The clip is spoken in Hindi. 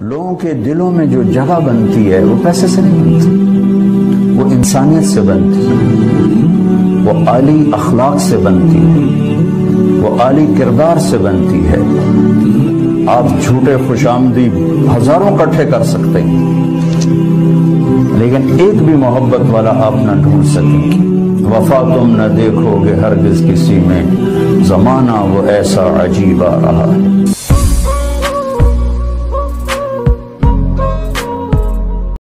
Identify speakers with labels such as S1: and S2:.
S1: लोगों के दिलों में जो जगह बनती है, वो पैसे से नहीं बनती। वो इंसानियत से बनती है। वो आली अखलाक से बनती है। वो आली किरदार से बनती है। आप झूठे, खुशामदी हज़ारों इकट्ठे कर सकते हैं। लेकिन एक भी मोहब्बत वाला आप ना ढूंढ सकेंगे। वफा तुम न देखोगे हर किसी में। जमाना वो ऐसा अजीब आ रहा है।